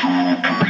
Computer